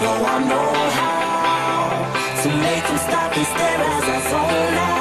though I know how to make them stop and stare as I fall out.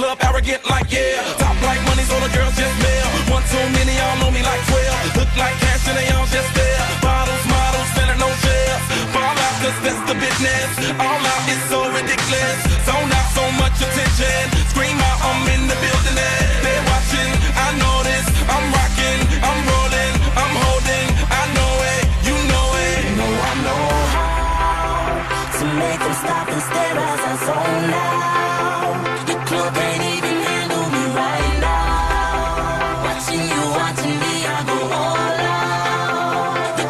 club, arrogant like yeah. Top like money, so the girls just mail. One too many, y'all know me like 12. Look like cash and they all just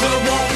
to walk.